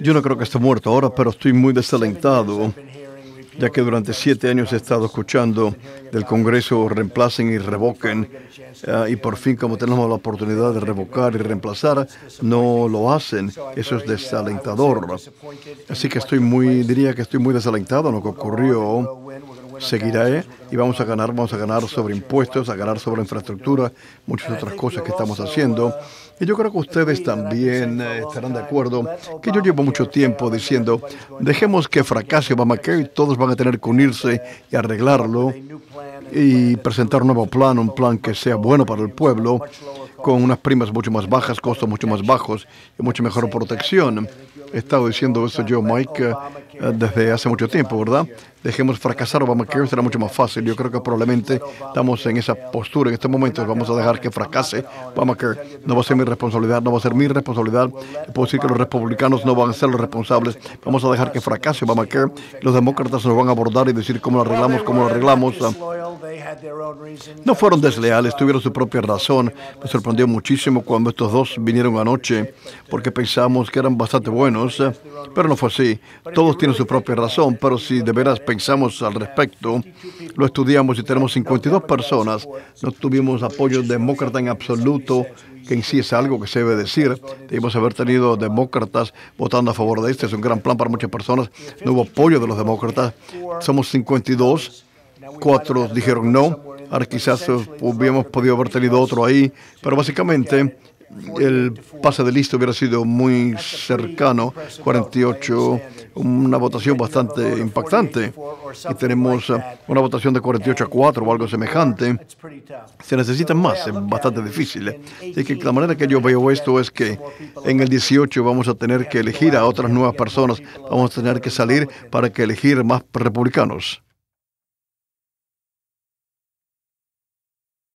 Yo no creo que esté muerto ahora, pero estoy muy desalentado, ya que durante siete años he estado escuchando del Congreso reemplacen y revoquen, eh, y por fin como tenemos la oportunidad de revocar y reemplazar, no lo hacen. Eso es desalentador. Así que estoy muy, diría que estoy muy desalentado en lo que ocurrió seguirá y vamos a ganar, vamos a ganar sobre impuestos, a ganar sobre infraestructura, muchas otras cosas que estamos haciendo. Y yo creo que ustedes también eh, estarán de acuerdo que yo llevo mucho tiempo diciendo, dejemos que fracase Obamacare y todos van a tener que unirse y arreglarlo y presentar un nuevo plan, un plan que sea bueno para el pueblo, con unas primas mucho más bajas, costos mucho más bajos y mucha mejor protección. He estado diciendo eso yo, Mike, desde hace mucho tiempo, ¿verdad? Dejemos fracasar Obamacare, será mucho más fácil. Yo creo que probablemente estamos en esa postura en estos momentos. Vamos a dejar que fracase Obamacare. No va a ser mi responsabilidad, no va a ser mi responsabilidad. Puedo decir que los republicanos no van a ser los responsables. Vamos a dejar que fracase Obamacare. Los demócratas nos van a abordar y decir cómo lo arreglamos, cómo lo arreglamos. No fueron desleales, tuvieron su propia razón. Me sorprendió muchísimo cuando estos dos vinieron anoche, porque pensamos que eran bastante buenos, pero no fue así. Todos tienen su propia razón, pero si de veras pensamos al respecto, lo estudiamos y tenemos 52 personas, no tuvimos apoyo demócrata en absoluto, que en sí es algo que se debe decir. Debimos haber tenido demócratas votando a favor de este, es un gran plan para muchas personas. No hubo apoyo de los demócratas. Somos 52, cuatro dijeron no. Ahora quizás hubiéramos podido haber tenido otro ahí, pero básicamente el pase de listo hubiera sido muy cercano, 48, una votación bastante impactante. Y tenemos una votación de 48 a 4 o algo semejante. Se necesitan más, es bastante difícil. Así que la manera que yo veo esto es que en el 18 vamos a tener que elegir a otras nuevas personas, vamos a tener que salir para que elegir más republicanos.